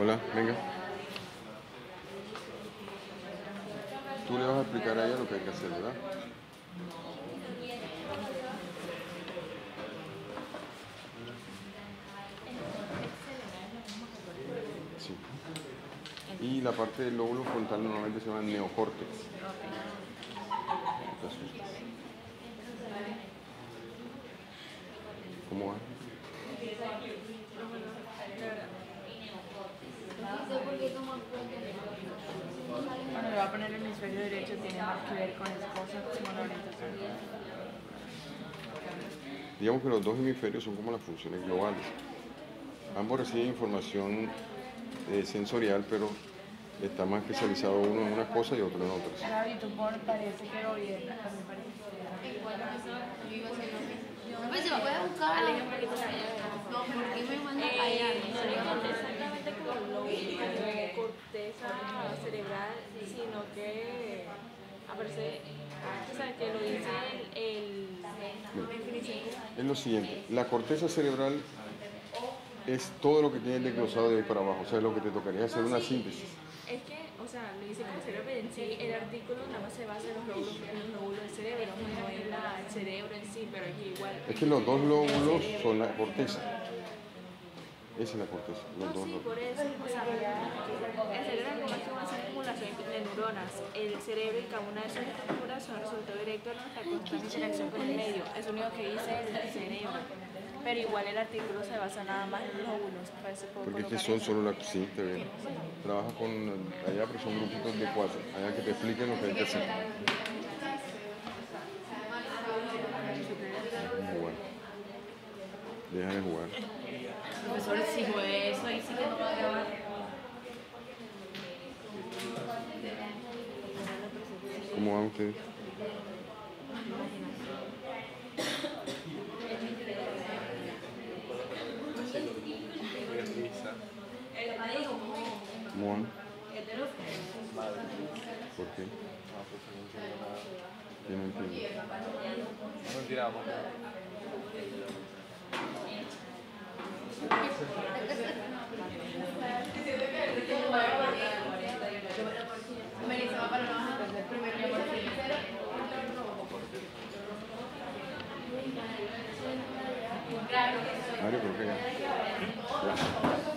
Hola, venga. Tú le vas a explicar a ella lo que hay que hacer, ¿verdad? Sí. Y la parte del lóbulo frontal normalmente se llama neocórtex. No te asustes. ¿Cómo va? Bueno, le va a poner el hemisferio derecho, tiene más que ver con esas cosas como la orientación. Digamos que los dos hemisferios son como las funciones globales. Ambos reciben información eh, sensorial, pero está más especializado uno en una cosa y otro en otras. Claro, y tu parece que lo bien, que Pues se puede buscar. No, ¿por qué me manda Eh, allá? no es exactamente como lo como corteza lo siguiente, la corteza cerebral es todo lo que tienes desglosado de ahí para abajo, o sea, es lo que te tocaría hacer una síntesis. Es que, o sea, lo dice como cerebro, pero en sí el artículo nada más se basa en los lóbulos, en los lóbulos del cerebro, no en la- el cerebro en sí, pero aquí igual. Es que los dos lóbulos son la corteza. Esa es la corteza, los No, dos sí, lóbulos. por eso. O sea, el cerebro no es que una acumulación de neuronas. El cerebro y cada una de esas estructuras son resultado directo de nuestra constante interacción con el medio. Es lo único que dice el cerebro. Pero igual el artículo se basa nada más en los eso puedo Porque es que son solo la... Sí, te. Trabaja con... Allá, pero son grupitos de cuatro. Allá que te expliquen lo que hay que hacer. Muy bueno. Deja de jugar. Profesor, sí que no va a grabar. ¿Cómo van ustedes? ¿Por qué? Yo no entiendo. 反正就是这样。